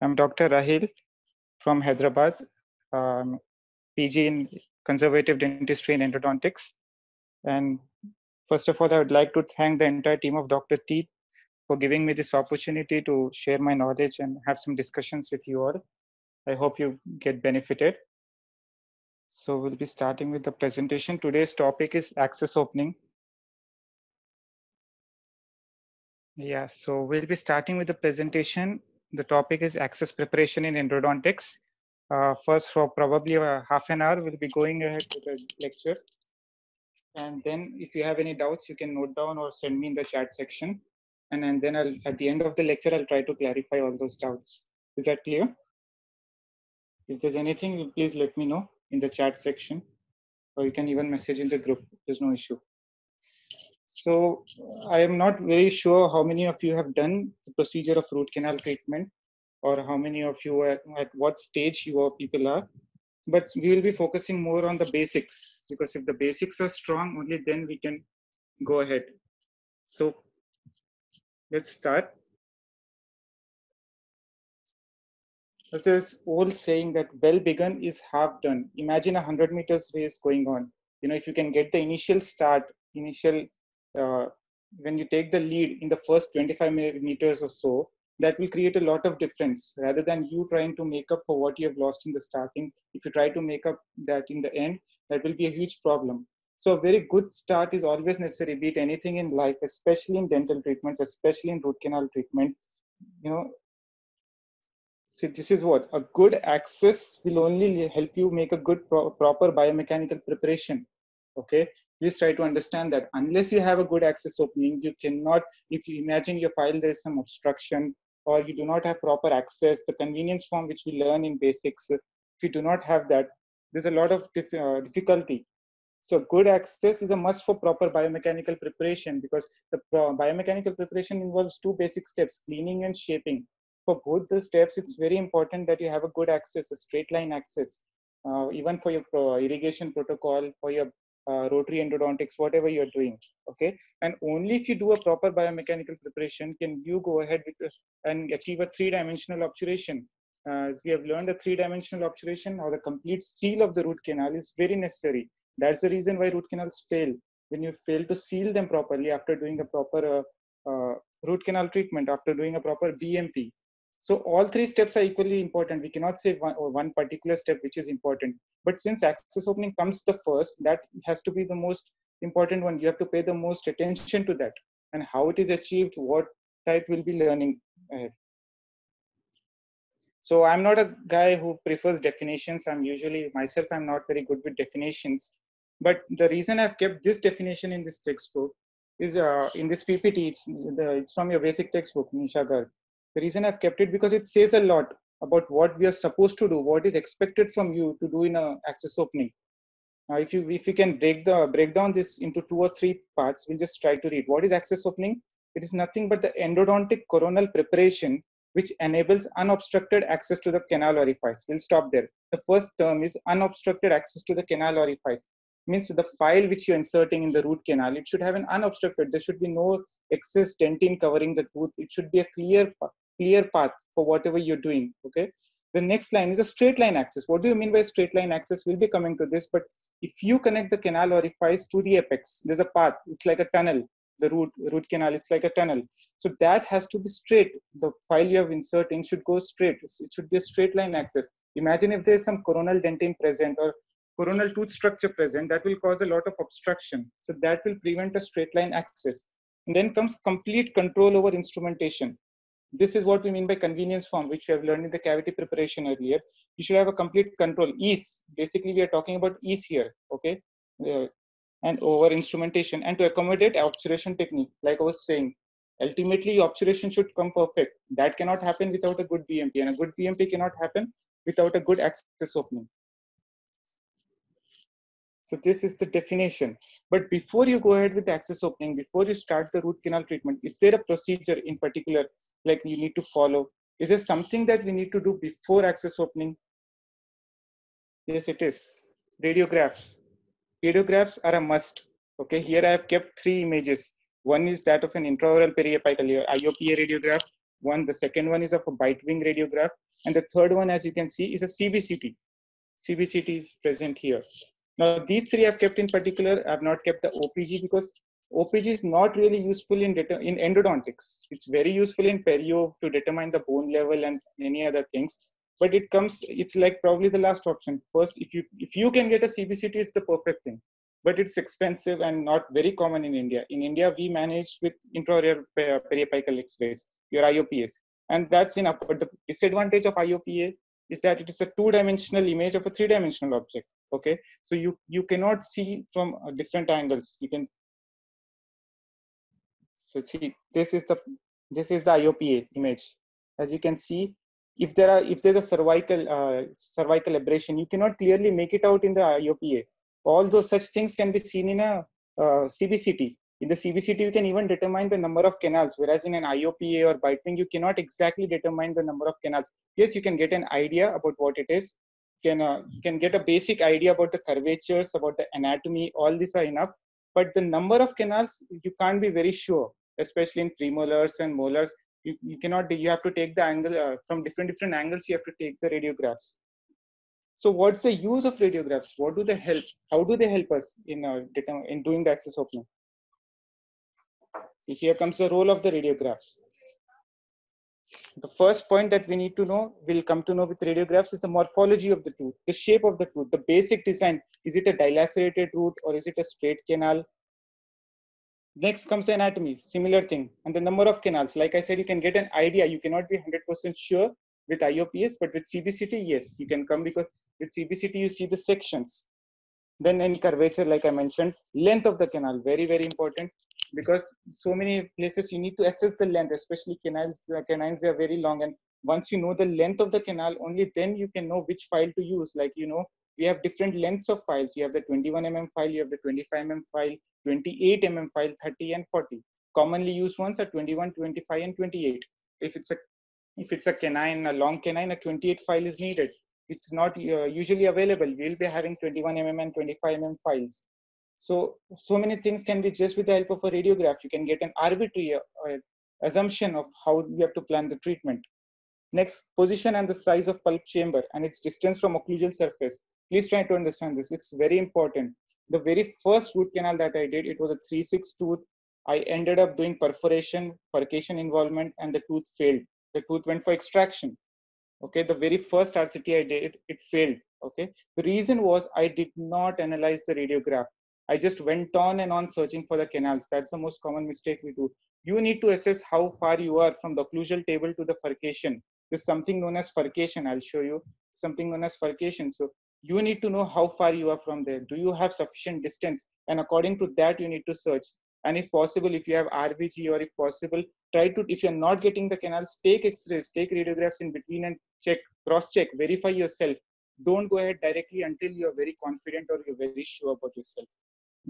I'm Dr. Rahil from Hyderabad, um, PG in Conservative Dentistry and Endodontics. And first of all, I would like to thank the entire team of Dr. Teeth for giving me this opportunity to share my knowledge and have some discussions with you all. I hope you get benefited. So we'll be starting with the presentation. Today's topic is access opening. Yeah, so we'll be starting with the presentation. The topic is access preparation in endodontics. Uh, first, for probably a half an hour, we'll be going ahead with the lecture. And then if you have any doubts, you can note down or send me in the chat section. And, and then I'll, at the end of the lecture, I'll try to clarify all those doubts. Is that clear? If there's anything, please let me know in the chat section, or you can even message in the group. There's no issue. So I am not very sure how many of you have done the procedure of root canal treatment or how many of you are at what stage your people are. But we will be focusing more on the basics because if the basics are strong, only then we can go ahead. So let's start. This is old saying that well begun is half done. Imagine a 100 meters race going on. You know, if you can get the initial start, initial uh, when you take the lead in the first 25 meters or so, that will create a lot of difference rather than you trying to make up for what you have lost in the starting. If you try to make up that in the end, that will be a huge problem. So a very good start is always necessary, be it anything in life, especially in dental treatments, especially in root canal treatment. You know, see, this is what a good access will only help you make a good pro proper biomechanical preparation okay please try to understand that unless you have a good access opening you cannot if you imagine your file there is some obstruction or you do not have proper access the convenience form which we learn in basics if you do not have that there's a lot of dif uh, difficulty. So good access is a must for proper biomechanical preparation because the biomechanical preparation involves two basic steps cleaning and shaping. For both the steps it's very important that you have a good access a straight line access uh, even for your uh, irrigation protocol for your uh, rotary endodontics, whatever you're doing. Okay. And only if you do a proper biomechanical preparation can you go ahead with and achieve a three dimensional obturation. Uh, as we have learned, a three dimensional obturation or the complete seal of the root canal is very necessary. That's the reason why root canals fail. When you fail to seal them properly after doing a proper uh, uh root canal treatment, after doing a proper BMP, so all three steps are equally important. We cannot say one, one particular step which is important. But since access opening comes the first, that has to be the most important one. You have to pay the most attention to that and how it is achieved, what type will be learning ahead. So I'm not a guy who prefers definitions. I'm usually myself, I'm not very good with definitions. But the reason I've kept this definition in this textbook is uh, in this PPT, it's, the, it's from your basic textbook, Nisha Garg. The reason I've kept it because it says a lot about what we are supposed to do, what is expected from you to do in a access opening. Now, if you if you can break the break down this into two or three parts, we'll just try to read. What is access opening? It is nothing but the endodontic coronal preparation which enables unobstructed access to the canal orifice. We'll stop there. The first term is unobstructed access to the canal orifice means the file which you're inserting in the root canal, it should have an unobstructed. There should be no excess dentin covering the tooth. It should be a clear, clear path for whatever you're doing. Okay. The next line is a straight line access. What do you mean by straight line access? We'll be coming to this, but if you connect the canal orifice to the apex, there's a path. It's like a tunnel. The root root canal, it's like a tunnel. So that has to be straight. The file you have inserting should go straight. It should be a straight line access. Imagine if there's some coronal dentin present or coronal tooth structure present, that will cause a lot of obstruction. So that will prevent a straight line access. And then comes complete control over instrumentation. This is what we mean by convenience form, which we have learned in the cavity preparation earlier. You should have a complete control. Ease, basically we are talking about ease here, okay? Uh, and over instrumentation and to accommodate obturation technique, like I was saying, ultimately obturation should come perfect. That cannot happen without a good BMP and a good BMP cannot happen without a good access opening. So this is the definition. But before you go ahead with the access opening, before you start the root canal treatment, is there a procedure in particular like you need to follow? Is there something that we need to do before access opening? Yes, it is. Radiographs. Radiographs are a must. Okay, here I have kept three images. One is that of an intraoral periapical IOPA radiograph. One, the second one is of a bite wing radiograph. And the third one, as you can see, is a CBCT. CBCT is present here. Now, these three I've kept in particular. I've not kept the OPG because OPG is not really useful in, in endodontics. It's very useful in perio to determine the bone level and many other things. But it comes, it's like probably the last option. First, if you if you can get a CBCT, it's the perfect thing. But it's expensive and not very common in India. In India, we manage with intraoral periapical X-rays, your IOPS, and that's enough. But the disadvantage of IOPA is that it is a two-dimensional image of a three-dimensional object. Okay, so you you cannot see from uh, different angles. You can so see, this is the this is the IOPA image. As you can see, if there are if there's a cervical uh, cervical abrasion, you cannot clearly make it out in the IOPA. All those such things can be seen in a uh, CBCT. In the CBCT, you can even determine the number of canals, whereas in an IOPA or bite wing, you cannot exactly determine the number of canals. Yes, you can get an idea about what it is. Can, uh, you can get a basic idea about the curvatures, about the anatomy. All these are enough. But the number of canals, you can't be very sure especially in premolars and molars. You, you cannot you have to take the angle uh, from different different angles you have to take the radiographs. So what's the use of radiographs? What do they help? How do they help us in uh, in doing the access opening see here comes the role of the radiographs the first point that we need to know we'll come to know with radiographs is the morphology of the tooth the shape of the tooth the basic design is it a dilacerated tooth or is it a straight canal Next comes anatomy, similar thing. And the number of canals. Like I said, you can get an idea. You cannot be 100% sure with IOPS, but with CBCT, yes, you can come because with CBCT, you see the sections. Then any curvature, like I mentioned, length of the canal, very, very important because so many places you need to assess the length, especially canals, the canines are very long. And once you know the length of the canal, only then you can know which file to use. Like, you know, we have different lengths of files. You have the 21 mm file, you have the 25 mm file, 28 mm file, 30 and 40. Commonly used ones are 21, 25 and 28. If it's a if it's a canine, a long canine, a 28 file is needed. It's not uh, usually available. We'll be having 21 mm and 25 mm files. So, so many things can be just with the help of a radiograph. You can get an arbitrary uh, assumption of how you have to plan the treatment. Next, position and the size of pulp chamber and its distance from occlusal surface. Please try to understand this. It's very important the very first root canal that I did, it was a 3-6 tooth. I ended up doing perforation, furcation involvement, and the tooth failed. The tooth went for extraction. Okay, the very first RCT I did, it failed. Okay, the reason was I did not analyze the radiograph. I just went on and on searching for the canals. That's the most common mistake we do. You need to assess how far you are from the occlusal table to the furcation. There's something known as furcation. I'll show you something known as furcation. So you need to know how far you are from there do you have sufficient distance and according to that you need to search and if possible if you have rvg or if possible try to if you're not getting the canals take x-rays take radiographs in between and check cross check verify yourself don't go ahead directly until you're very confident or you're very sure about yourself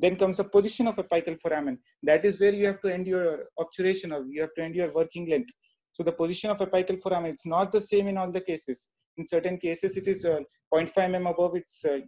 then comes the position of apical foramen that is where you have to end your obturation or you have to end your working length. So the position of apical foramen it's not the same in all the cases. In certain cases it is uh, 0.5 mm above it's uh,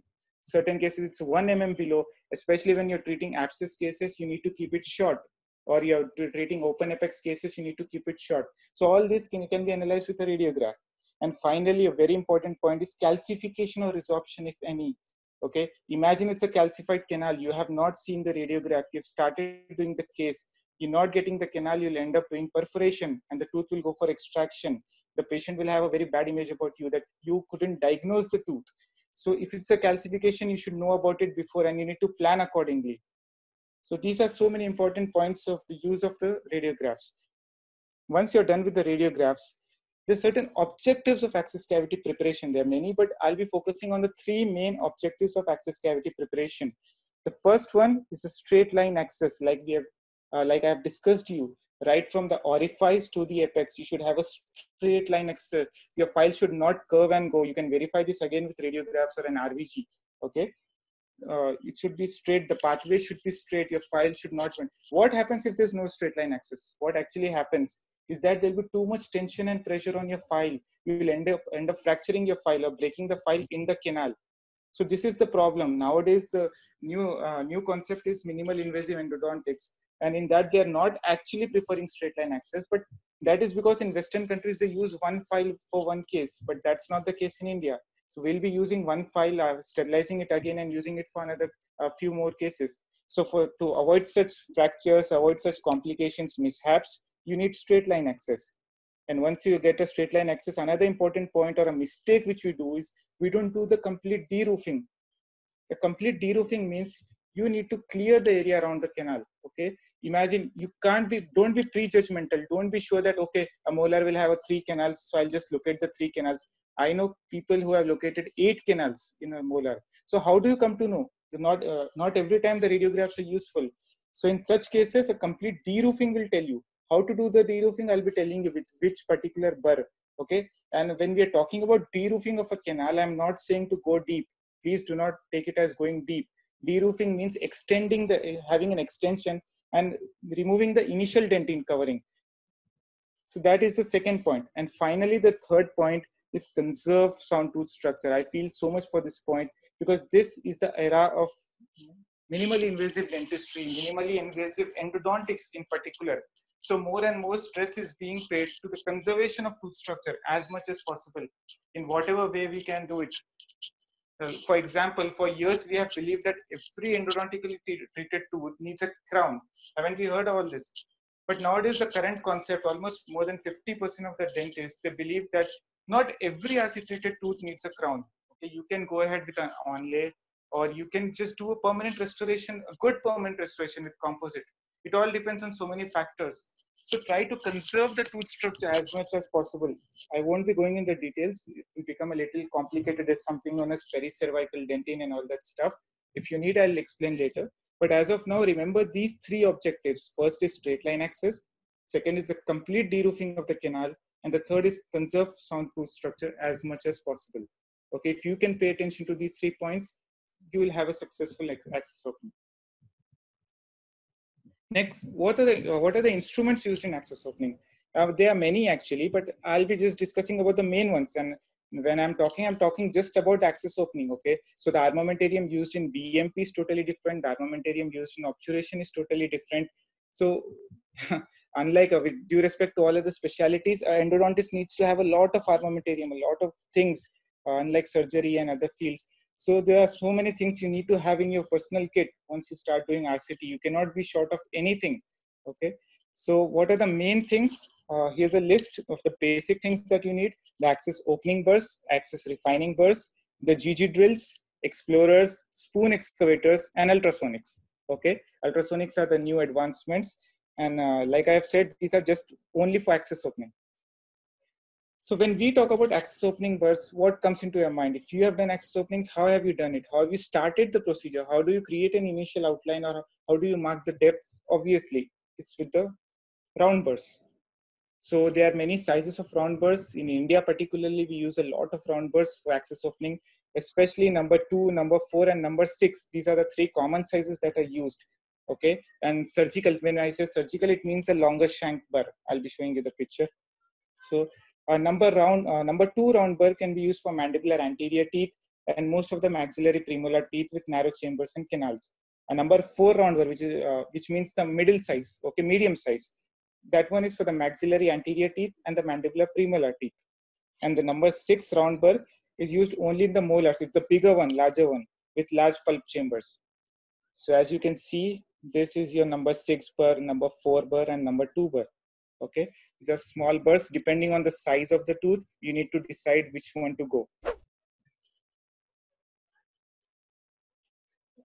certain cases it's 1 mm below. Especially when you're treating abscess cases you need to keep it short. Or you're treating open apex cases you need to keep it short. So all this can, can be analyzed with a radiograph. And finally a very important point is calcification or resorption if any okay imagine it's a calcified canal you have not seen the radiograph you've started doing the case you're not getting the canal, you'll end up doing perforation and the tooth will go for extraction. The patient will have a very bad image about you that you couldn't diagnose the tooth. So if it's a calcification, you should know about it before and you need to plan accordingly. So these are so many important points of the use of the radiographs. Once you're done with the radiographs, there's certain objectives of access cavity preparation. There are many, but I'll be focusing on the three main objectives of access cavity preparation. The first one is a straight line access, like we have uh, like I've discussed you, right from the orifice to the apex, you should have a straight line access. Your file should not curve and go. You can verify this again with radiographs or an RVG. Okay. Uh, it should be straight. The pathway should be straight. Your file should not bend. What happens if there's no straight line access? What actually happens is that there'll be too much tension and pressure on your file. You will end up end up fracturing your file or breaking the file in the canal. So this is the problem nowadays. The new uh, new concept is minimal invasive endodontics, and in that they're not actually preferring straight line access but That is because in Western countries, they use one file for one case, but that's not the case in India. So we'll be using one file, uh, sterilizing it again and using it for another a few more cases. So for to avoid such fractures, avoid such complications, mishaps, you need straight line access. And once you get a straight line access, another important point or a mistake which we do is we don't do the complete de-roofing. The complete de-roofing means you need to clear the area around the canal. Okay, imagine you can't be don't be prejudgmental. Don't be sure that okay a molar will have a three canals, so I'll just look at the three canals. I know people who have located eight canals in a molar. So how do you come to know? Not uh, not every time the radiographs are useful. So in such cases, a complete de-roofing will tell you how to do the de-roofing. I'll be telling you with which particular burr. Okay. And when we are talking about de-roofing of a canal, I'm not saying to go deep. Please do not take it as going deep. De-roofing means extending the eh, having an extension and removing the initial dentine covering. So that is the second point. And finally, the third point is conserve sound tooth structure. I feel so much for this point because this is the era of minimally invasive dentistry, minimally invasive endodontics in particular. So more and more stress is being paid to the conservation of tooth structure as much as possible in whatever way we can do it. Uh, for example, for years we have believed that every endodontically treated tooth needs a crown. Haven't we heard all this? But nowadays the current concept, almost more than 50% of the dentists, they believe that not every RC tooth needs a crown. Okay, you can go ahead with an onlay or you can just do a permanent restoration, a good permanent restoration with composite. It all depends on so many factors. So try to conserve the tooth structure as much as possible. I won't be going into details. It will become a little complicated as something known as pericervical dentine and all that stuff. If you need, I'll explain later. But as of now, remember these three objectives. First is straight line access. Second is the complete de-roofing of the canal. And the third is conserve sound tooth structure as much as possible. Okay, if you can pay attention to these three points, you will have a successful access opening. Next, what are the what are the instruments used in access opening? Uh, there are many actually, but I'll be just discussing about the main ones. And when I'm talking, I'm talking just about access opening. Okay, so the armamentarium used in BMP is totally different. The armamentarium used in obturation is totally different. So unlike uh, with due respect to all of the specialities, uh, endodontist needs to have a lot of armamentarium, a lot of things, uh, unlike surgery and other fields. So there are so many things you need to have in your personal kit once you start doing RCT. You cannot be short of anything. Okay. So what are the main things? Uh, here's a list of the basic things that you need. The access opening burrs, access refining burrs, the GG drills, explorers, spoon excavators, and ultrasonics. Okay. Ultrasonics are the new advancements and uh, like I have said, these are just only for access opening. So when we talk about access opening burrs, what comes into your mind? If you have done access openings, how have you done it? How have you started the procedure? How do you create an initial outline or how do you mark the depth? Obviously, it's with the round burrs. So there are many sizes of round burrs. In India particularly, we use a lot of round burrs for access opening, especially number two, number four, and number six. These are the three common sizes that are used okay and surgical when i say surgical it means a longer shank burr i'll be showing you the picture so a number round uh, number two round burr can be used for mandibular anterior teeth and most of the maxillary premolar teeth with narrow chambers and canals. A number four round burr which is uh, which means the middle size okay medium size that one is for the maxillary anterior teeth and the mandibular premolar teeth. And the number six round burr is used only in the molars. It's the bigger one larger one with large pulp chambers. So as you can see this is your number six burr, number four burr, and number two burr. Okay, these are small burrs. Depending on the size of the tooth, you need to decide which one to go.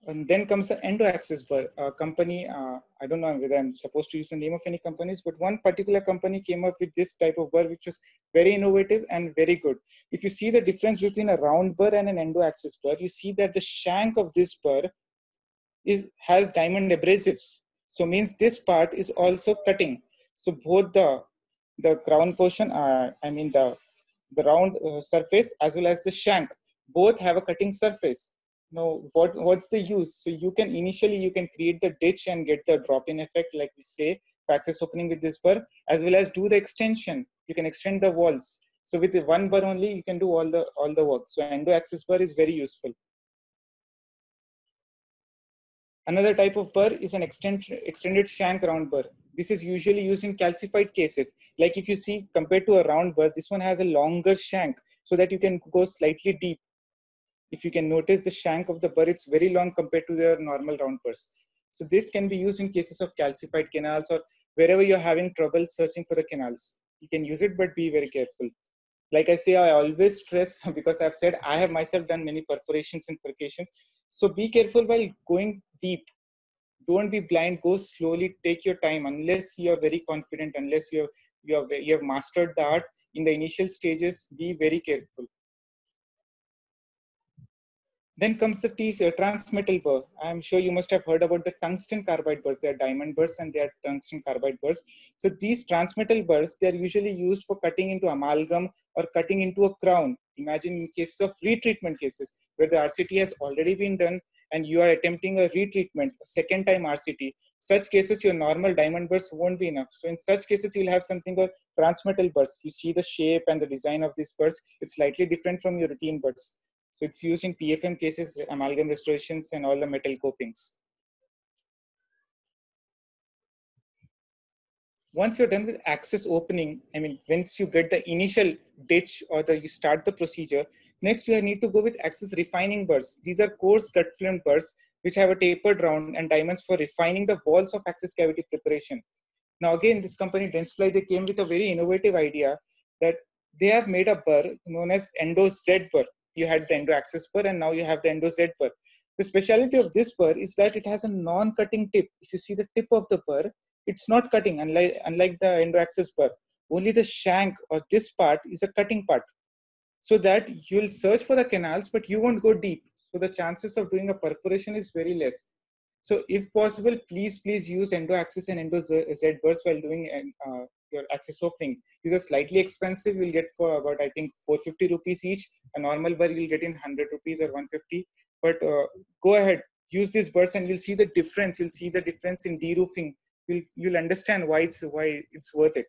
And then comes the endo access burr. Company, uh, I don't know whether I'm supposed to use the name of any companies, but one particular company came up with this type of burr, which was very innovative and very good. If you see the difference between a round burr and an endo access burr, you see that the shank of this burr is has diamond abrasives so means this part is also cutting so both the the crown portion uh, i mean the the round uh, surface as well as the shank both have a cutting surface. Now what what's the use? So you can initially you can create the ditch and get the drop in effect like we say access opening with this burr as well as do the extension. You can extend the walls. So with one burr only you can do all the all the work. So endo access burr is very useful. Another type of burr is an extend, extended shank round burr. This is usually used in calcified cases. Like if you see compared to a round burr, this one has a longer shank so that you can go slightly deep. If you can notice the shank of the burr, it's very long compared to your normal round burrs. So this can be used in cases of calcified canals or wherever you're having trouble searching for the canals. You can use it, but be very careful. Like I say, I always stress because I've said I have myself done many perforations and perforations. So be careful while going deep don't be blind go slowly take your time unless you're very confident unless you have you have you have mastered the art in the initial stages be very careful then comes the T uh, transmetal burr. I'm sure you must have heard about the tungsten carbide burrs. They are diamond burrs and they are tungsten carbide burrs. So these transmetal burrs, they are usually used for cutting into amalgam or cutting into a crown. Imagine in cases of retreatment cases where the RCT has already been done and you are attempting a retreatment, a second time RCT, such cases your normal diamond burrs won't be enough. So in such cases, you'll have something called transmetal burrs. You see the shape and the design of these burrs, it's slightly different from your routine burrs. So it's used in PFM cases, amalgam restorations, and all the metal copings. Once you're done with access opening, I mean, once you get the initial ditch or the you start the procedure, Next, you need to go with access refining burrs. These are coarse cut film burrs which have a tapered round and diamonds for refining the walls of access cavity preparation. Now again, this company Dentsply, they came with a very innovative idea that they have made a burr known as Endo Z burr. You had the Endo access burr and now you have the Endo Z burr. The specialty of this burr is that it has a non-cutting tip. If you see the tip of the burr, it's not cutting unlike, unlike the Endo access burr. Only the shank or this part is a cutting part so that you'll search for the canals, but you won't go deep. So the chances of doing a perforation is very less. So if possible, please, please use endo access and endo Z burst while doing uh, your access opening. These are slightly expensive. You'll get for about, I think, 450 rupees each. A normal burr you'll get in 100 rupees or 150. But uh, go ahead, use these burrs and you'll see the difference. You'll see the difference in deroofing. You'll, you'll understand why it's, why it's worth it.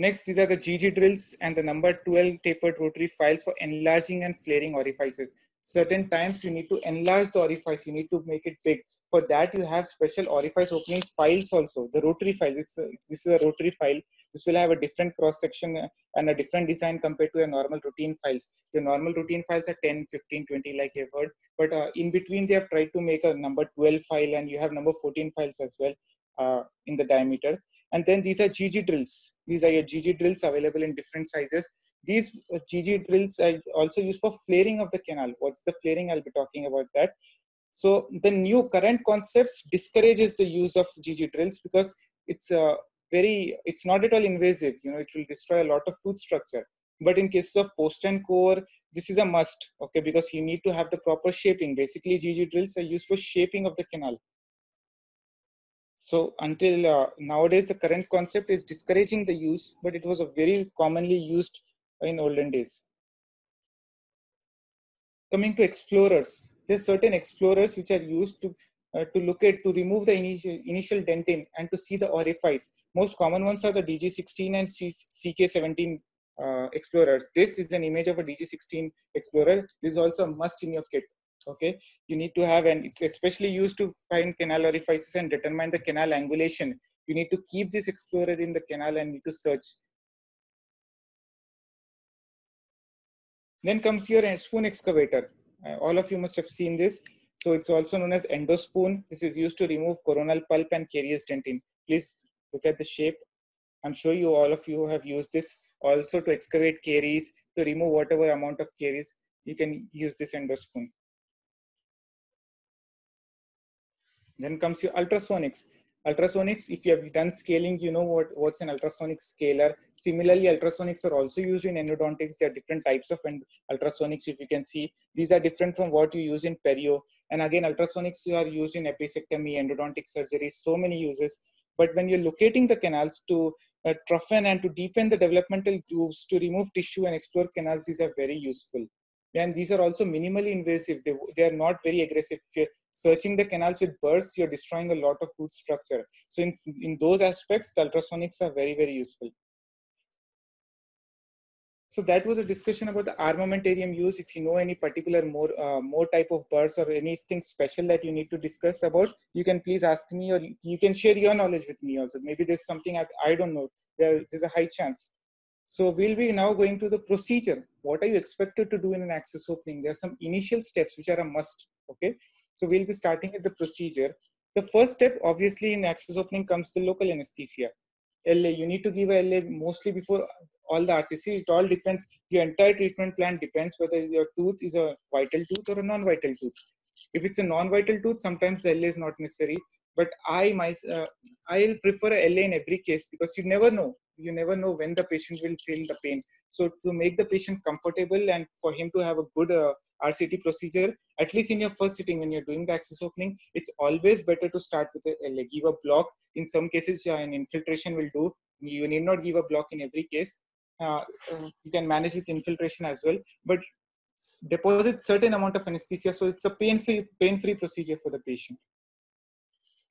Next, these are the GG drills and the number 12 tapered rotary files for enlarging and flaring orifices. Certain times you need to enlarge the orifice, you need to make it big. For that, you have special orifice opening files also, the rotary files. This is a rotary file. This will have a different cross section and a different design compared to a normal routine files. Your normal routine files are 10, 15, 20 like you've heard. But uh, in between, they have tried to make a number 12 file and you have number 14 files as well uh, in the diameter. And then these are GG drills. These are your GG drills available in different sizes. These GG uh, drills are also used for flaring of the canal. What's the flaring? I'll be talking about that. So the new current concepts discourages the use of GG drills because it's a uh, very, it's not at all invasive. You know, it will destroy a lot of tooth structure. But in cases of post and core, this is a must, okay, because you need to have the proper shaping. Basically, GG drills are used for shaping of the canal. So until uh, nowadays, the current concept is discouraging the use, but it was a very commonly used in olden days. Coming to explorers, there's certain explorers which are used to uh, to look at to remove the initial, initial dentin and to see the orifice. Most common ones are the DG16 and C, CK17 uh, explorers. This is an image of a DG16 explorer. This is also a must in your kit okay? You need to have and it's especially used to find canal orifices and determine the canal angulation. You need to keep this explorer in the canal and need to search. Then comes your spoon excavator. Uh, all of you must have seen this. So it's also known as endospoon. This is used to remove coronal pulp and caries dentin. Please look at the shape. I'm sure you all of you have used this also to excavate caries to remove whatever amount of caries. You can use this endospoon Then comes your ultrasonics. Ultrasonics, if you have done scaling, you know what, what's an ultrasonic scaler. Similarly, ultrasonics are also used in endodontics. There are different types of ultrasonics, if you can see. These are different from what you use in perio. And again, ultrasonics are used in apicectomy, endodontic surgery, so many uses. But when you're locating the canals to uh, toughen and to deepen the developmental grooves, to remove tissue and explore canals, these are very useful and these are also minimally invasive. They, they are not very aggressive. If searching the canals with burrs, you're destroying a lot of tooth structure. So in, in those aspects, the ultrasonics are very, very useful. so that was a discussion about the armamentarium use. If you know any particular more uh, more type of bursts or anything special that you need to discuss about, you can please ask me or you can share your knowledge with me also. Maybe there's something I, I don't know. There, there's a high chance. So we'll be now going to the procedure. What are you expected to do in an access opening? There are some initial steps which are a must. Okay. So we'll be starting with the procedure. The first step, obviously, in access opening comes the local anesthesia. LA, you need to give a LA mostly before all the RCC. It all depends. Your entire treatment plan depends whether your tooth is a vital tooth or a non-vital tooth. If it's a non-vital tooth, sometimes LA is not necessary. But I, my, uh, I'll prefer a LA in every case because you never know you never know when the patient will feel the pain so to make the patient comfortable and for him to have a good uh, rct procedure at least in your first sitting when you're doing the access opening it's always better to start with a give a block. In some cases yeah, an infiltration will do. You need not give a block in every case. Uh, you can manage with infiltration as well but deposit certain amount of anesthesia so it's a pain free pain free procedure for the patient.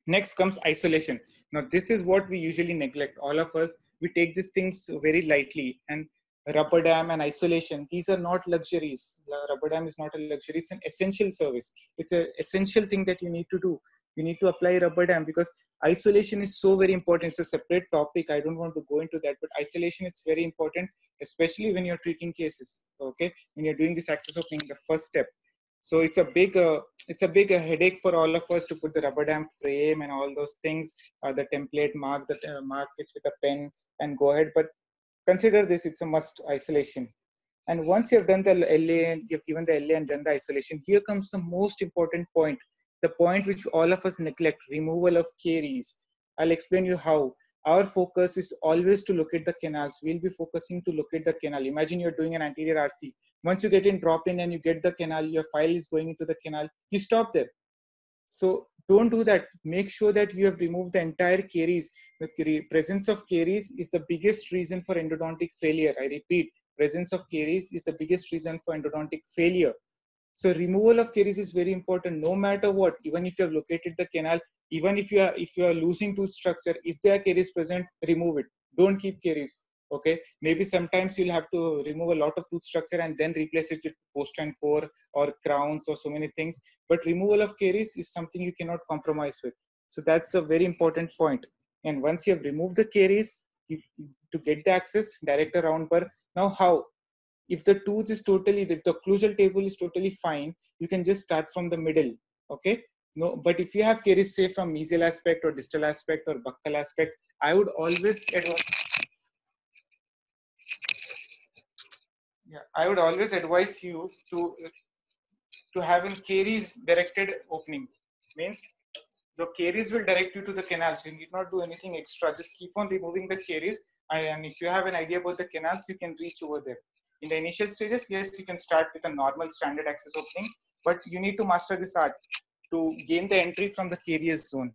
Next comes isolation. Now this is what we usually neglect. All of us we take these things very lightly and rubber dam and isolation these are not luxuries. Rubber dam is not a luxury it's an essential service. It's an essential thing that you need to do. You need to apply rubber dam because isolation is so very important. It's a separate topic. I don't want to go into that but isolation is very important especially when you're treating cases okay? When you're doing this access opening the first step. So it's a big uh, it's a big uh, headache for all of us to put the rubber dam frame and all those things uh, the template mark the uh, mark it with a pen and go ahead. But consider this it's a must isolation. And once you have done the la and you've given the la and done the isolation here comes the most important point the point which all of us neglect removal of caries. I'll explain you how. Our focus is always to locate the canals. We'll be focusing to locate the canal. Imagine you're doing an anterior rc once you get in dropped in and you get the canal your file is going into the canal you stop there so don't do that. Make sure that you have removed the entire caries. The presence of caries is the biggest reason for endodontic failure. I repeat presence of caries is the biggest reason for endodontic failure. So removal of caries is very important. No matter what even if you have located the canal even if you are if you are losing tooth structure if there are caries present remove it. Don't keep caries okay? Maybe sometimes you'll have to remove a lot of tooth structure and then replace it with post and core or crowns or so many things. But removal of caries is something you cannot compromise with. So that's a very important point. And once you have removed the caries you, to get the access direct a round burr now how? If the tooth is totally if the occlusal table is totally fine you can just start from the middle. Okay? No but if you have caries say from mesial aspect or distal aspect or buccal aspect i would always yeah i would always advise you to to have in caries directed opening. Means the caries will direct you to the canals you need not do anything extra. Just keep on removing the caries and if you have an idea about the canals you can reach over there. In the initial stages yes you can start with a normal standard access opening but you need to master this art to gain the entry from the caries zone.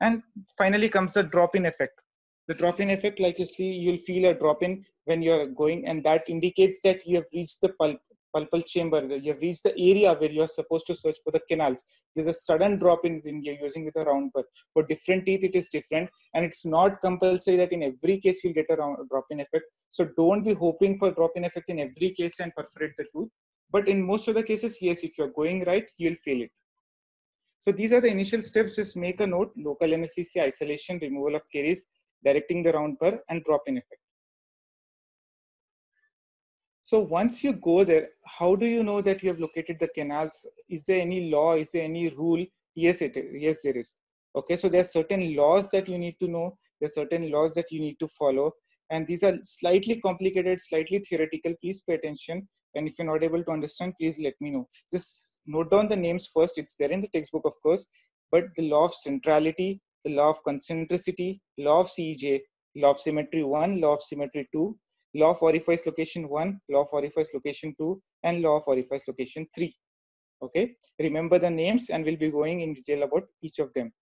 And finally comes the drop-in effect the drop-in effect like you see you'll feel a drop-in when you're going and that indicates that you have reached the pulp pulpal chamber you have reached the area where you're supposed to search for the canals. There's a sudden drop in when you're using with a round burr for different teeth it is different and it's not compulsory that in every case you'll get a round, drop in effect. So don't be hoping for drop in effect in every case and perforate the tooth but in most of the cases yes if you're going right you'll feel it. So these are the initial steps. Just make a note. Local anesthesia isolation removal of caries directing the round burr and drop in effect so once you go there, how do you know that you have located the canals? Is there any law? Is there any rule? Yes, it is. Yes, there is. Okay, so there are certain laws that you need to know. There are certain laws that you need to follow. And these are slightly complicated, slightly theoretical. Please pay attention. And if you're not able to understand, please let me know. Just note down the names first. It's there in the textbook, of course. But the law of centrality, the law of concentricity, law of CEJ, law of symmetry 1, law of symmetry 2, law of orifice location 1, law of orifice location 2, and law of orifice location 3. Okay, remember the names and we'll be going in detail about each of them.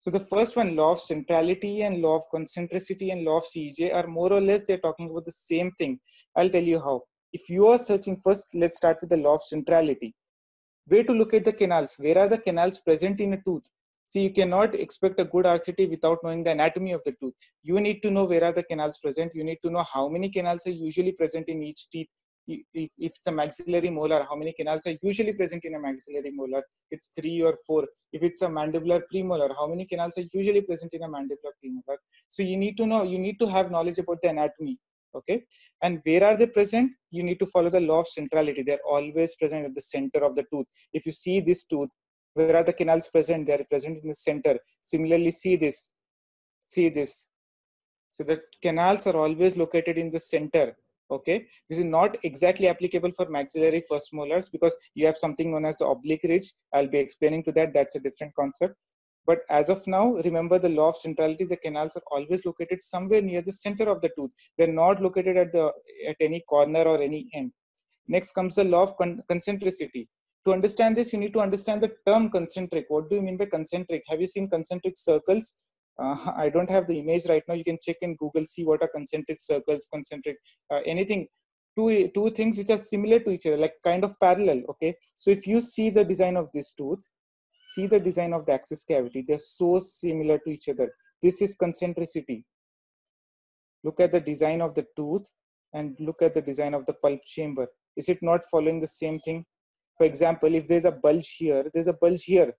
So the first one, law of centrality and law of concentricity and law of CEJ are more or less, they're talking about the same thing. I'll tell you how. If you are searching first, let's start with the law of centrality. Where to locate the canals? Where are the canals present in a tooth? See, you cannot expect a good RCT without knowing the anatomy of the tooth. You need to know where are the canals present. You need to know how many canals are usually present in each teeth. If, if it's a maxillary molar, how many canals are usually present in a maxillary molar? It's three or four. If it's a mandibular premolar, how many canals are usually present in a mandibular premolar? So you need to know, you need to have knowledge about the anatomy okay and where are they present you need to follow the law of centrality they're always present at the center of the tooth if you see this tooth where are the canals present? They are present in the center. Similarly see this. See this. So the canals are always located in the center. Okay? This is not exactly applicable for maxillary first molars because you have something known as the oblique ridge. I'll be explaining to that. That's a different concept. But as of now remember the law of centrality. The canals are always located somewhere near the center of the tooth. They're not located at the at any corner or any end. Next comes the law of con- concentricity to understand this, you need to understand the term concentric. What do you mean by concentric? Have you seen concentric circles? Uh, I don't have the image right now. You can check in Google, see what are concentric circles, concentric, uh, anything. Two, two things which are similar to each other, like kind of parallel. Okay. So if you see the design of this tooth, see the design of the access cavity, they're so similar to each other. This is concentricity. Look at the design of the tooth and look at the design of the pulp chamber. Is it not following the same thing? For example if there's a bulge here there's a bulge here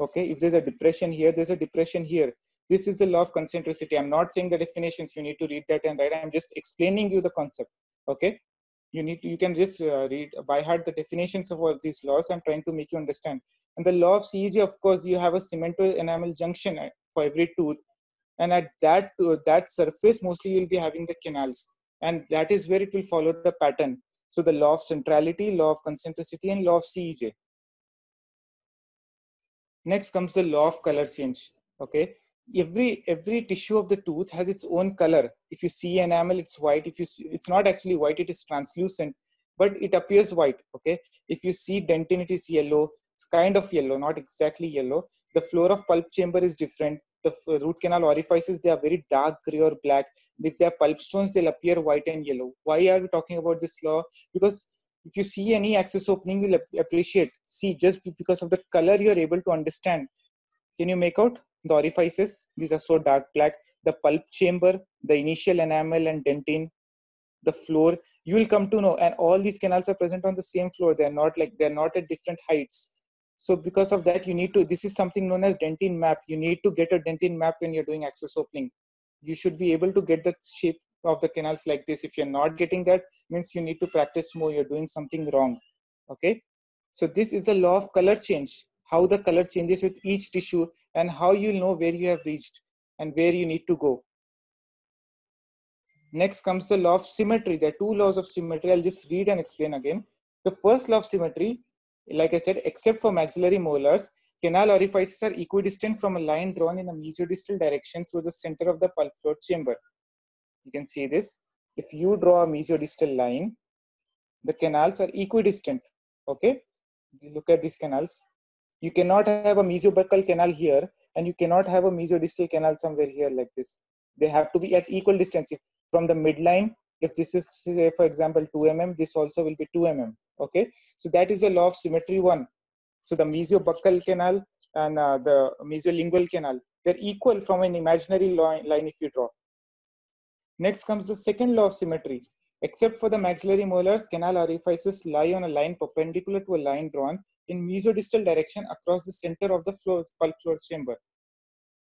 okay? If there's a depression here there's a depression here. This is the law of concentricity. I'm not saying the definitions you need to read that and write. I'm just explaining you the concept okay? You need to, you can just uh, read by heart the definitions of all these laws. I'm trying to make you understand. And the law of CEJ of course you have a cemento enamel junction uh, for every tooth. And at that uh, that surface mostly you'll be having the canals. And that is where it will follow the pattern so the law of centrality, law of concentricity, and law of CEJ. Next comes the law of color change. Okay, every every tissue of the tooth has its own color. If you see enamel, it's white. If you see, it's not actually white, it is translucent, but it appears white. Okay, if you see dentin, it is yellow. It's kind of yellow, not exactly yellow. The floor of pulp chamber is different the root canal orifices they are very dark gray or black. If they are pulp stones they'll appear white and yellow. Why are we talking about this law? Because if you see any access opening you'll appreciate. See just because of the color you're able to understand. Can you make out? The orifices these are so dark black. The pulp chamber the initial enamel and dentin the floor. You will come to know. And all these canals are present on the same floor. They're not like they're not at different heights so because of that, you need to, this is something known as dentin map. You need to get a dentin map when you're doing access opening. You should be able to get the shape of the canals like this. If you're not getting that, means you need to practice more. You're doing something wrong. Okay. So this is the law of color change, how the color changes with each tissue and how you know where you have reached and where you need to go. Next comes the law of symmetry. There are two laws of symmetry. I'll just read and explain again. The first law of symmetry like I said, except for maxillary molars, canal orifices are equidistant from a line drawn in a mesiodistal direction through the center of the pulp floor chamber. You can see this. If you draw a mesiodistal line, the canals are equidistant. Okay, look at these canals. You cannot have a mesiobuccal canal here, and you cannot have a mesiodistal canal somewhere here like this. They have to be at equal distance. If from the midline, if this is say for example 2 mm, this also will be 2 mm okay? So that is the law of symmetry one. So the mesiobuccal canal and uh, the mesiolingual canal they're equal from an imaginary line, if you draw. Next comes the second law of symmetry. Except for the maxillary molars canal orifices lie on a line perpendicular to a line drawn in mesodistal direction across the center of the floor, pulp floor chamber.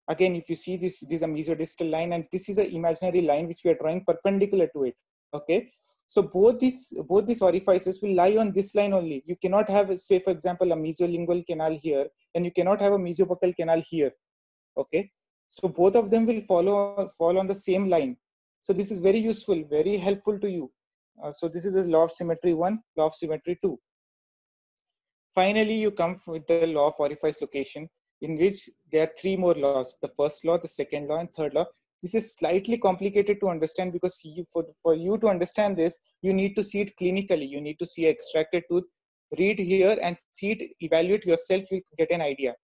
Again if you see this this is a mesodistal line and this is an imaginary line which we are drawing perpendicular to it. Okay so both these both these orifices will lie on this line only. You cannot have, say, for example, a mesiolingual canal here, and you cannot have a mesiobuccal canal here. Okay. So both of them will follow fall on the same line. So this is very useful, very helpful to you. Uh, so this is the law of symmetry one, law of symmetry two. Finally, you come with the law of orifice location, in which there are three more laws: the first law, the second law, and third law this is slightly complicated to understand because you, for, for you to understand this, you need to see it clinically. You need to see extracted tooth, read here and see it, evaluate yourself, you'll get an idea.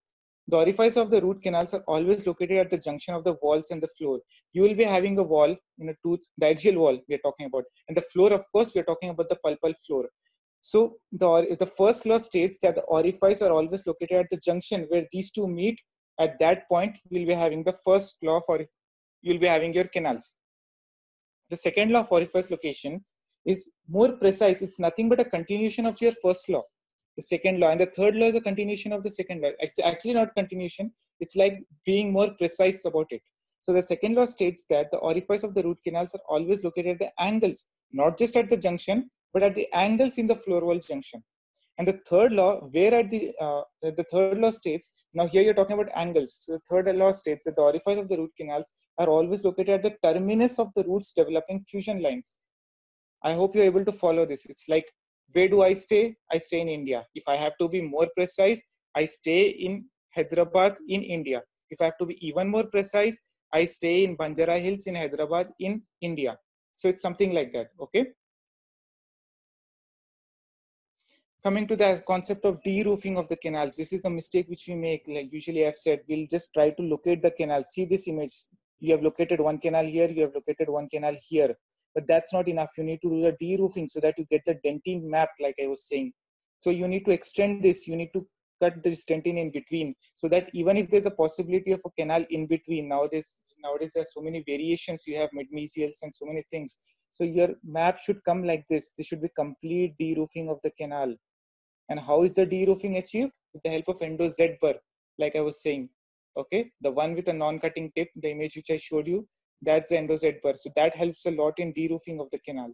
The orifice of the root canals are always located at the junction of the walls and the floor. You will be having a wall in a tooth, the axial wall we are talking about. And the floor, of course, we are talking about the pulpal floor. So the, the first law states that the orifice are always located at the junction where these two meet at that point you'll be having the first law for you'll be having your canals. The second law of orifice location is more precise. It's nothing but a continuation of your first law. The second law and the third law is a continuation of the second law. It's actually not continuation. It's like being more precise about it. So the second law states that the orifice of the root canals are always located at the angles not just at the junction but at the angles in the floor wall junction and the third law, where at the uh, the third law states, now here you're talking about angles. So the third law states that the orifice of the root canals are always located at the terminus of the roots developing fusion lines. I hope you're able to follow this. It's like, where do I stay? I stay in India. If I have to be more precise, I stay in Hyderabad in India. If I have to be even more precise, I stay in Banjara Hills in Hyderabad in India. So it's something like that. Okay. Coming to the concept of de-roofing of the canals this is the mistake which we make. Like usually i've said we'll just try to locate the canal. See this image. You have located one canal here you have located one canal here. But that's not enough. You need to do the de-roofing so that you get the dentine map like i was saying. So you need to extend this. You need to cut this dentine in between so that even if there's a possibility of a canal in between nowadays nowadays there's so many variations. You have mid-mesials and so many things. So your map should come like this. This should be complete de-roofing of the canal and how is the de-roofing achieved? With the help of endo Z burr, like I was saying. Okay, the one with a non-cutting tip, the image which I showed you, that's the endo Z burr. So that helps a lot in de-roofing of the canal.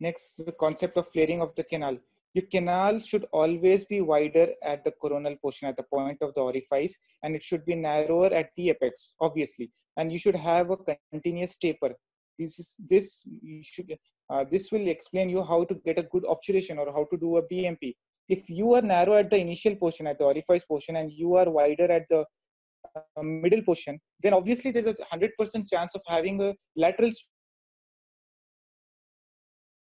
Next, the concept of flaring of the canal. Your canal should always be wider at the coronal portion, at the point of the orifice, and it should be narrower at the apex, obviously. And you should have a continuous taper this is this you should uh, this will explain you how to get a good obturation or how to do a bmp if you are narrow at the initial portion at the orifice portion and you are wider at the uh, middle portion then obviously there's a 100% chance of having a lateral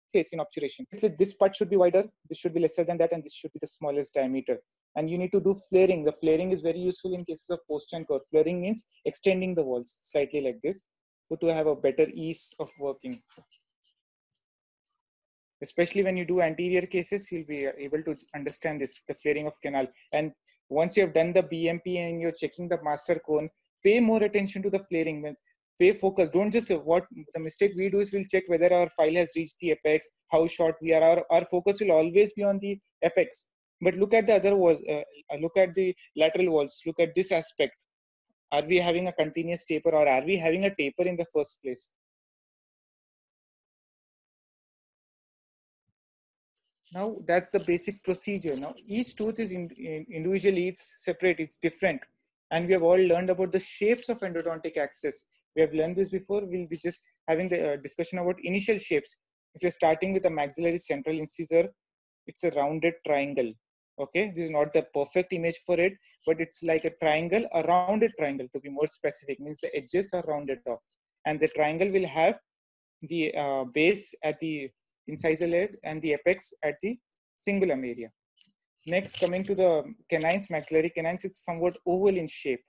space in obturation this part should be wider this should be lesser than that and this should be the smallest diameter. And you need to do flaring. The flaring is very useful in cases of post and core flaring means extending the walls slightly like this to have a better ease of working. Especially when you do anterior cases, you'll be able to understand this, the flaring of canal. And once you have done the BMP and you're checking the master cone, pay more attention to the flaring. Means pay focus. Don't just what the mistake we do is we'll check whether our file has reached the apex, how short we are. Our, our focus will always be on the apex. But look at the other walls. Uh, look at the lateral walls. Look at this aspect are we having a continuous taper or are we having a taper in the first place? Now that's the basic procedure. Now each tooth is in, in, individually it's separate it's different. And we have all learned about the shapes of endodontic access we have learned this before. We'll be just having the uh, discussion about initial shapes. If you're starting with a maxillary central incisor it's a rounded triangle okay this is not the perfect image for it but it's like a triangle a rounded triangle to be more specific means the edges are rounded off. And the triangle will have the uh, base at the incisal head and the apex at the cingulum area. Next coming to the canines maxillary canines it's somewhat oval in shape.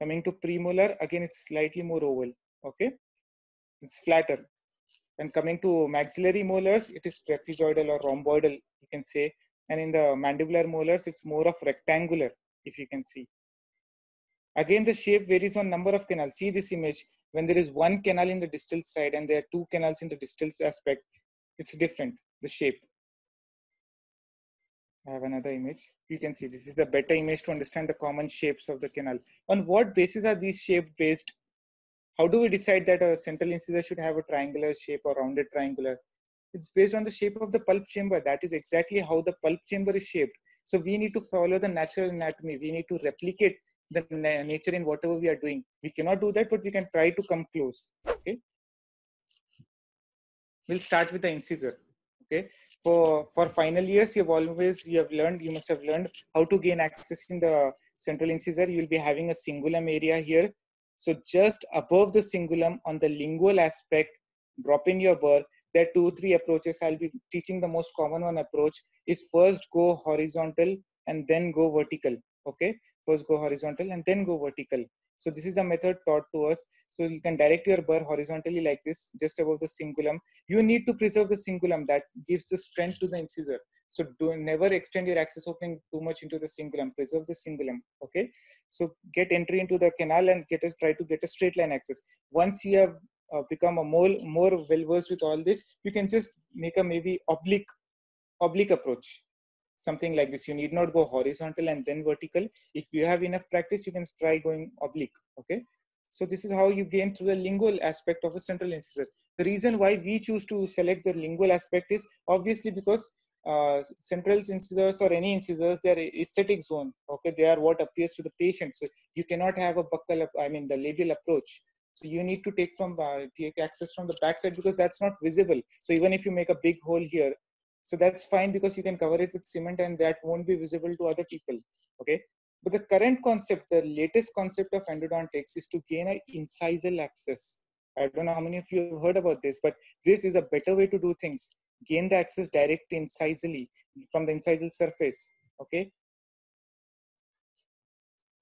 Coming to premolar again it's slightly more oval okay? It's flatter. And coming to maxillary molars it is trapezoidal or rhomboidal you can say and in the mandibular molars it's more of rectangular if you can see again the shape varies on number of canals see this image when there is one canal in the distal side and there are two canals in the distal aspect it's different the shape I have another image. You can see this is the better image to understand the common shapes of the canal. On what basis are these shaped based? How do we decide that a central incisor should have a triangular shape or rounded triangular? It's based on the shape of the pulp chamber. That is exactly how the pulp chamber is shaped. So we need to follow the natural anatomy. We need to replicate the nature in whatever we are doing. We cannot do that, but we can try to come close. Okay. We'll start with the incisor. Okay. For for final years, you have always you have learned you must have learned how to gain access in the central incisor. You will be having a cingulum area here. So just above the cingulum on the lingual aspect, drop in your burr there are two three approaches i'll be teaching the most common one approach is first go horizontal and then go vertical okay first go horizontal and then go vertical so this is a method taught to us so you can direct your burr horizontally like this just above the cingulum you need to preserve the cingulum that gives the strength to the incisor So do never extend your access opening too much into the cingulum. Preserve the cingulum. Okay. So get entry into the canal and get a, try to get a straight line access. Once you have uh, become a more more well versed with all this, you can just make a maybe oblique oblique approach. Something like this. You need not go horizontal and then vertical. If you have enough practice you can try going oblique okay? So this is how you gain through the lingual aspect of a central incisor. The reason why we choose to select the lingual aspect is obviously because uh, central incisors or any incisors they are aesthetic zone okay? They are what appears to the patient. So you cannot have a buccal i mean the labial approach so you need to take from uh, take access from the backside because that's not visible. So even if you make a big hole here so that's fine because you can cover it with cement and that won't be visible to other people okay? But the current concept the latest concept of endodontics is to gain an incisal access. I don't know how many of you have heard about this but this is a better way to do things. Gain the access direct incisally from the incisal surface okay?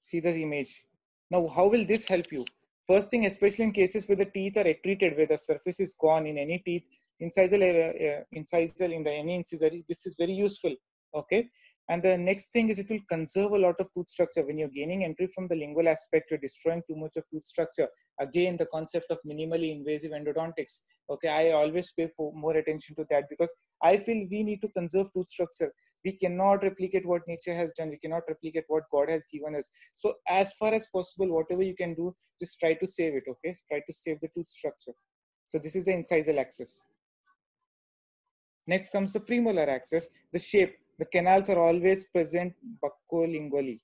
See this image. Now how will this help you first thing especially in cases where the teeth are treated where the surface is gone in any teeth incisal area, uh, incisal in the any incisor, this is very useful. Okay. And the next thing is it will conserve a lot of tooth structure. When you're gaining entry from the lingual aspect, you're destroying too much of tooth structure. Again, the concept of minimally invasive endodontics. Okay, I always pay for more attention to that because I feel we need to conserve tooth structure. We cannot replicate what nature has done. We cannot replicate what God has given us. So as far as possible, whatever you can do, just try to save it. Okay, try to save the tooth structure. So this is the incisal access. Next comes the premolar access, the shape. The canals are always present buccolingually.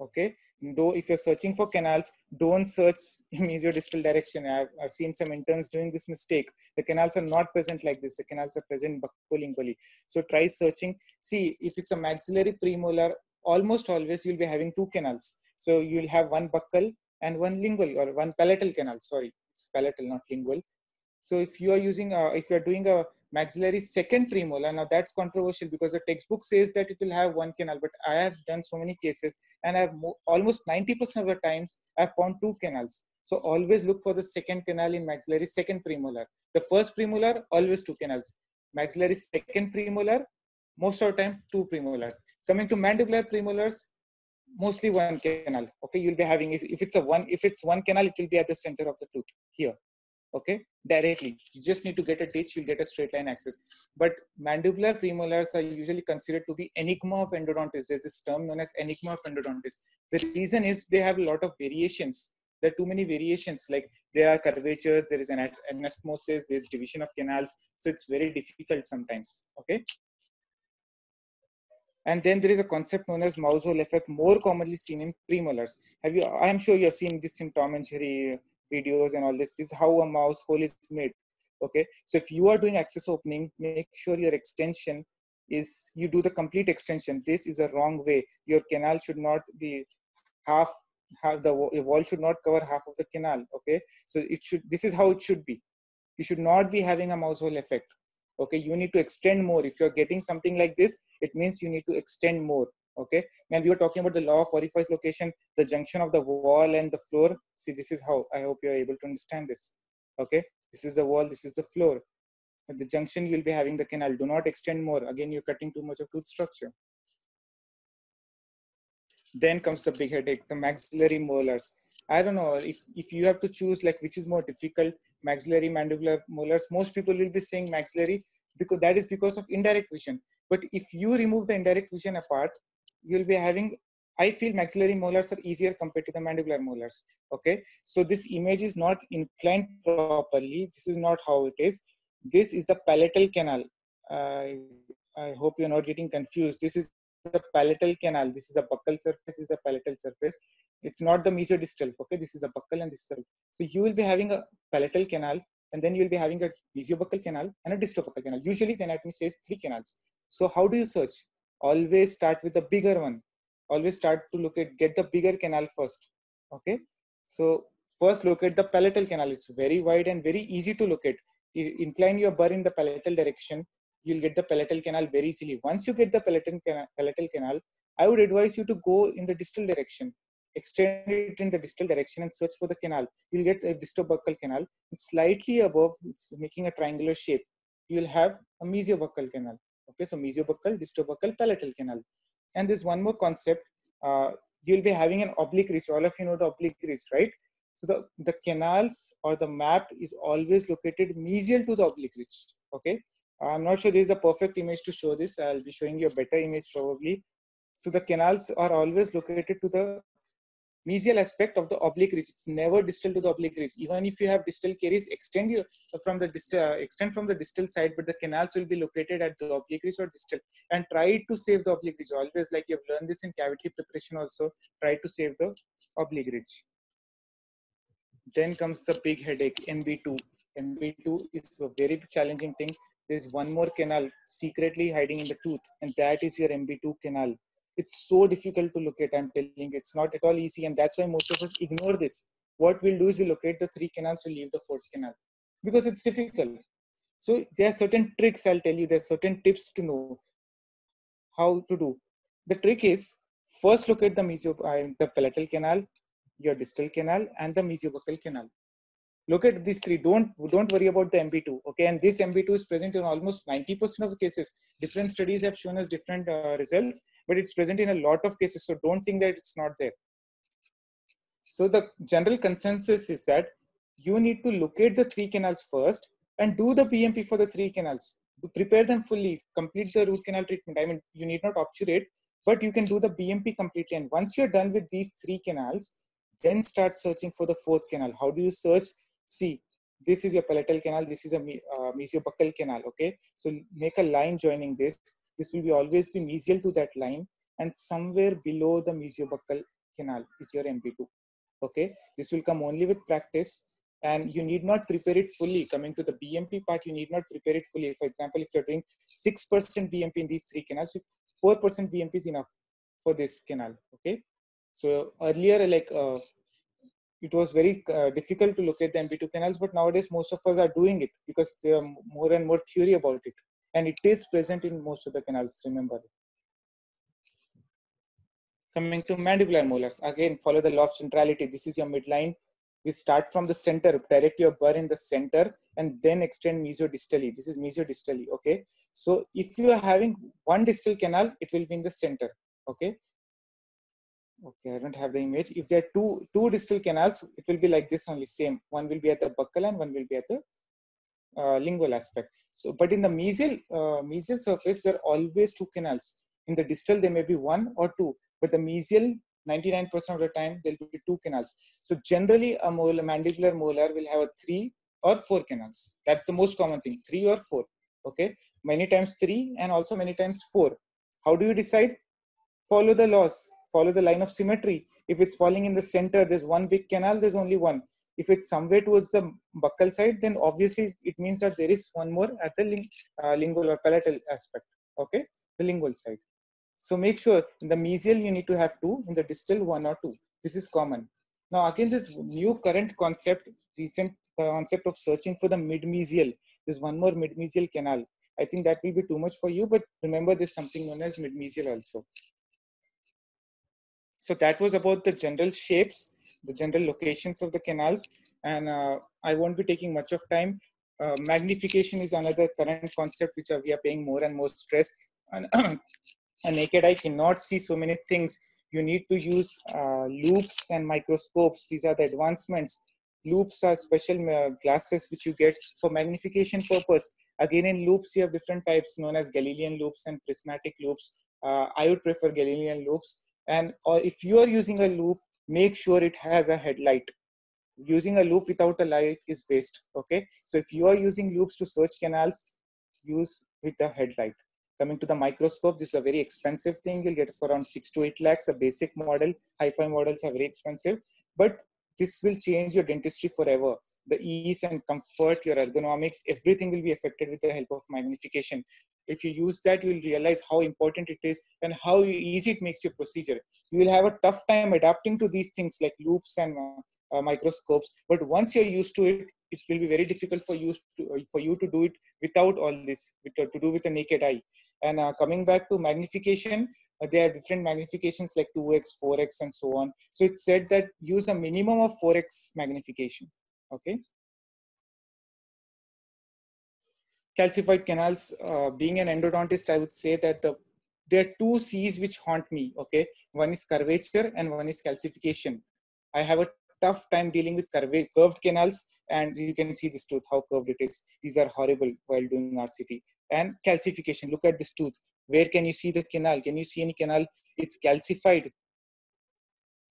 Okay, though if you're searching for canals, don't search in mesiodistal direction. I've, I've seen some interns doing this mistake. The canals are not present like this. The canals are present buccolingually. So try searching. See, if it's a maxillary premolar, almost always you'll be having two canals. So you'll have one buccal and one lingual or one palatal canal. Sorry, it's palatal, not lingual. So if you are using, a, if you are doing a maxillary second premolar. Now that's controversial because the textbook says that it will have one canal, but I have done so many cases and I've almost 90% of the times I've found two canals. So always look for the second canal in maxillary second premolar. The first premolar, always two canals. Maxillary second premolar, most of the time two premolars. Coming to mandibular premolars, mostly one canal. Okay, you'll be having if, if it's a one if it's one canal, it will be at the center of the tooth here okay directly. You just need to get a ditch you'll get a straight line access. But mandibular premolars are usually considered to be enigma of endodontists. There's this term known as enigma of endodontists. The reason is they have a lot of variations. There are too many variations. Like there are curvatures there is an anastomosis there's division of canals. So it's very difficult sometimes okay? And then there is a concept known as mouse hole effect more commonly seen in premolars. Have you i'm sure you have seen this in tom and jerry videos and all this. This is how a mouse hole is made. Okay. So if you are doing access opening, make sure your extension is you do the complete extension. This is a wrong way. Your canal should not be half have the wall should not cover half of the canal. Okay. So it should this is how it should be. You should not be having a mouse hole effect. Okay, you need to extend more. If you're getting something like this, it means you need to extend more okay? And we were talking about the law of orifice location the junction of the wall and the floor. See this is how i hope you're able to understand this. Okay? This is the wall this is the floor. At the junction you'll be having the canal. Do not extend more. Again you're cutting too much of tooth structure. Then comes the big headache the maxillary molars. I don't know if if you have to choose like which is more difficult maxillary mandibular molars most people will be saying maxillary because that is because of indirect vision. But if you remove the indirect vision apart you'll be having I feel maxillary molars are easier compared to the mandibular molars. Okay, so this image is not inclined properly. This is not how it is. This is the palatal canal. I I hope you're not getting confused. This is the palatal canal. This is the buccal surface. Is the palatal surface. It's not the mesiodistal. Okay, this is the buccal and this is the. So you will be having a palatal canal, and then you will be having a mesiobuccal canal and a distobuccal canal. Usually, the anatomy says three canals. So how do you search? Always start with the bigger one. Always start to look at get the bigger canal first okay? So first look at the palatal canal. It's very wide and very easy to look at. Incline your burr in the palatal direction you'll get the palatal canal very easily. Once you get the palatal canal, palatal canal i would advise you to go in the distal direction. Extend it in the distal direction and search for the canal. You'll get a distobuccal canal. Slightly above it's making a triangular shape. You'll have a mesiobuccal canal Okay, so mesiobuccal, distobuccal, palatal canal. And there's one more concept. Uh, you'll be having an oblique ridge. All of you know the oblique ridge, right? So the, the canals or the map is always located mesial to the oblique ridge. Okay. I'm not sure this is a perfect image to show this. I'll be showing you a better image probably. So the canals are always located to the mesial aspect of the oblique ridge. It's never distal to the oblique ridge. Even if you have distal caries, extend from the distal, uh, extend from the distal side, but the canals will be located at the oblique ridge or distal. And try to save the oblique ridge. Always, like you've learned this in cavity preparation, also try to save the oblique ridge. Then comes the big headache, MB2. MB2 is a very challenging thing. There's one more canal secretly hiding in the tooth, and that is your MB2 canal it's so difficult to locate i'm telling you. It's not at all easy and that's why most of us ignore this. What we'll do is we'll locate the three canals we'll leave the fourth canal. Because it's difficult. So there are certain tricks i'll tell you there's certain tips to know how to do. The trick is first locate the mesio the palatal canal your distal canal and the mesiobuccal canal look at these three. Don't don't worry about the mb2 okay? And this mb2 is present in almost 90% of the cases. Different studies have shown us different uh, results but it's present in a lot of cases so don't think that it's not there. So the general consensus is that you need to locate the three canals first and do the bmp for the three canals. Prepare them fully complete the root canal treatment. I mean you need not obturate but you can do the bmp completely. And once you're done with these three canals then start searching for the fourth canal. How do you search see this is your palatal canal this is a uh, mesiobuccal canal okay? So make a line joining this. This will be always be mesial to that line and somewhere below the mesiobuccal canal is your mb2 okay? This will come only with practice and you need not prepare it fully. Coming to the bmp part you need not prepare it fully. For example if you're doing 6% bmp in these three canals 4% bmp is enough for this canal okay? So earlier like uh, it was very uh, difficult to locate the MB2 canals, but nowadays most of us are doing it because there are more and more theory about it. And it is present in most of the canals, remember. Coming to mandibular molars, again, follow the law of centrality. This is your midline. This start from the center, direct your burr in the center, and then extend mesiodistally. This is mesiodistally, okay? So if you are having one distal canal, it will be in the center, okay? Okay, I don't have the image. If there are two two distal canals, it will be like this only, same. One will be at the buccal and one will be at the uh, lingual aspect. So, but in the mesial uh, mesial surface, there are always two canals. In the distal, there may be one or two, but the mesial, 99% of the time, there will be two canals. So generally, a molar, mandibular molar will have a three or four canals. That's the most common thing, three or four. Okay, many times three and also many times four. How do you decide? Follow the laws follow the line of symmetry. If it's falling in the center, there's one big canal, there's only one. If it's somewhere towards the buccal side, then obviously it means that there is one more at the ling uh, lingual or palatal aspect, okay, the lingual side. So make sure in the mesial you need to have two, in the distal one or two. This is common. Now again, this new current concept, recent concept of searching for the mid-mesial. There's one more mid-mesial canal. I think that will be too much for you, but remember there's something known as mid-mesial also. So that was about the general shapes, the general locations of the canals. And uh, I won't be taking much of time. Uh, magnification is another current concept which we are paying more and more stress. And a naked eye cannot see so many things. You need to use uh, loupes and microscopes. These are the advancements. Loupes are special uh, glasses which you get for magnification purpose. Again, in loupes, you have different types known as Galilean loupes and prismatic loupes. Uh, I would prefer Galilean loupes and or if you are using a loupe make sure it has a headlight. Using a loupe without a light is waste okay? So if you are using loupes to search canals use with a headlight. Coming to the microscope this is a very expensive thing. You'll get for around 6 to 8 lakhs a basic model. Hi-fi models are very expensive. But this will change your dentistry forever. The ease and comfort your ergonomics everything will be affected with the help of magnification if you use that you will realize how important it is and how easy it makes your procedure. You will have a tough time adapting to these things like loupes and uh, microscopes but once you're used to it it will be very difficult for you to uh, for you to do it without all this uh, to do with a naked eye. And uh, coming back to magnification uh, there are different magnifications like 2x 4x and so on. So it's said that use a minimum of 4x magnification okay calcified canals, uh, being an endodontist, I would say that the there are two C's which haunt me. Okay, one is curvature and one is calcification. I have a tough time dealing with curved, curved canals, and you can see this tooth how curved it is. These are horrible while doing RCT and calcification. Look at this tooth. Where can you see the canal? Can you see any canal? It's calcified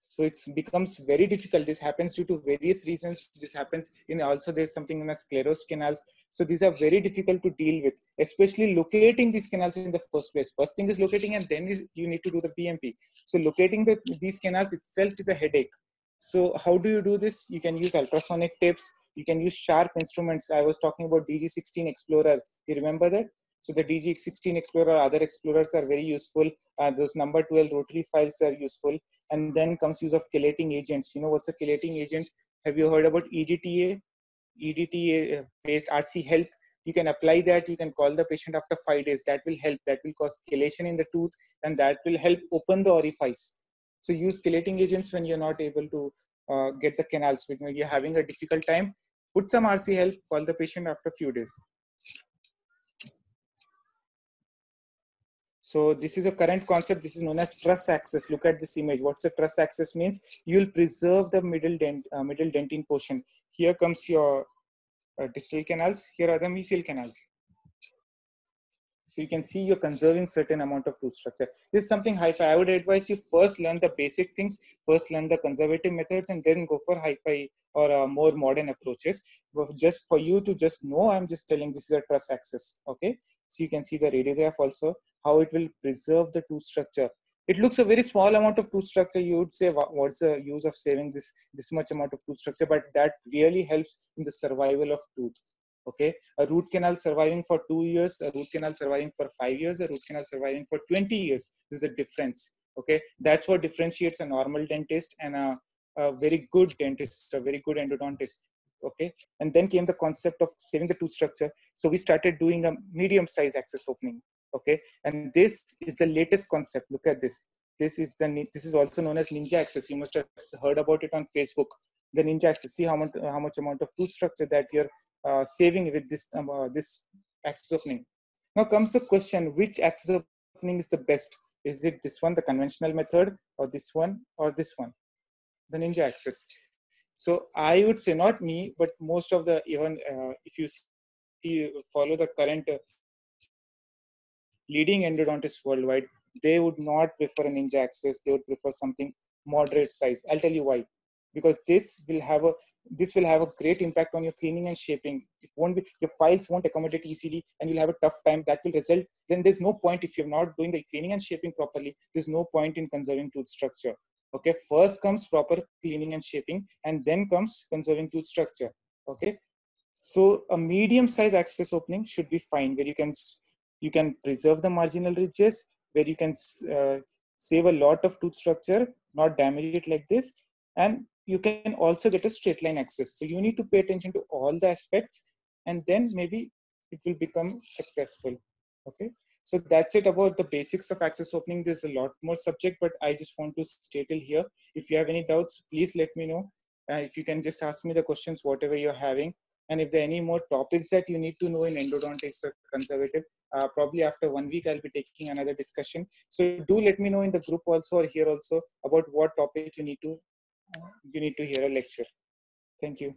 so it becomes very difficult. This happens due to various reasons. This happens in also there's something known as sclerosed canals. So these are very difficult to deal with especially locating these canals in the first place. First thing is locating and then is you need to do the bmp so locating the these canals itself is a headache. So how do you do this? You can use ultrasonic tapes. You can use sharp instruments. I was talking about dg16 explorer. You remember that so the DG16 Explorer, other explorers are very useful. Uh, those number 12 rotary files are useful. And then comes use of chelating agents. You know what's a chelating agent? Have you heard about EDTA? EDTA uh, based RC help. You can apply that. You can call the patient after five days. That will help. That will cause chelation in the tooth and that will help open the orifice. So use chelating agents when you're not able to uh, get the canals. When you're having a difficult time, put some RC help, call the patient after a few days. So this is a current concept. This is known as truss access. Look at this image. What's a truss access means? You'll preserve the middle dent, uh, middle dentine portion. Here comes your uh, distal canals. Here are the mesial canals. So you can see you're conserving certain amount of tooth structure. This is something hi-fi. I would advise you first learn the basic things, first learn the conservative methods, and then go for hi-fi or uh, more modern approaches. But just for you to just know, I'm just telling this is a truss access. Okay. So you can see the radiograph also, how it will preserve the tooth structure. It looks a very small amount of tooth structure. You would say, what's the use of saving this, this much amount of tooth structure? But that really helps in the survival of tooth okay a root canal surviving for two years a root canal surviving for five years a root canal surviving for 20 years this is a difference okay that's what differentiates a normal dentist and a, a very good dentist a very good endodontist okay and then came the concept of saving the tooth structure so we started doing a medium size access opening okay? And this is the latest concept. Look at this. This is the this is also known as ninja access. You must have heard about it on facebook. The ninja access. See how much how much amount of tooth structure that you're uh, saving with this um, uh, this access opening. Now comes the question: Which access opening is the best? Is it this one, the conventional method, or this one, or this one, the Ninja access? So I would say not me, but most of the even uh, if you see, follow the current uh, leading endodontists worldwide, they would not prefer an Ninja access. They would prefer something moderate size. I'll tell you why. Because this will have a this will have a great impact on your cleaning and shaping. It won't be your files won't accommodate easily and you'll have a tough time. That will result then there's no point if you're not doing the cleaning and shaping properly there's no point in conserving tooth structure. Okay first comes proper cleaning and shaping and then comes conserving tooth structure. Okay so a medium size access opening should be fine where you can you can preserve the marginal ridges where you can uh, save a lot of tooth structure not damage it like this and you can also get a straight line access. So you need to pay attention to all the aspects and then maybe it will become successful. Okay. So that's it about the basics of access opening. There's a lot more subject, but I just want to stay till here. If you have any doubts, please let me know. Uh, if you can just ask me the questions, whatever you're having. And if there are any more topics that you need to know in endodontics or conservative, uh, probably after one week, I'll be taking another discussion. So do let me know in the group also or here also about what topic you need to you need to hear a lecture. Thank you.